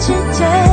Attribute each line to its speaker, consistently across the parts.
Speaker 1: 之间。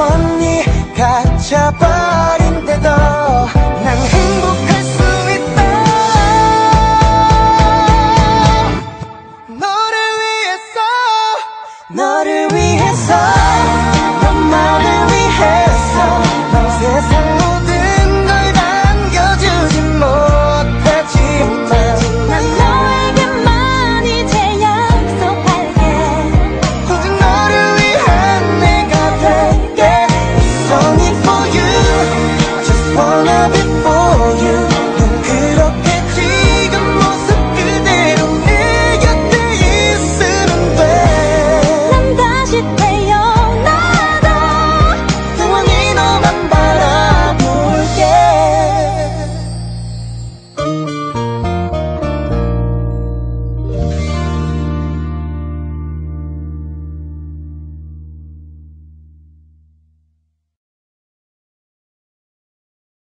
Speaker 2: one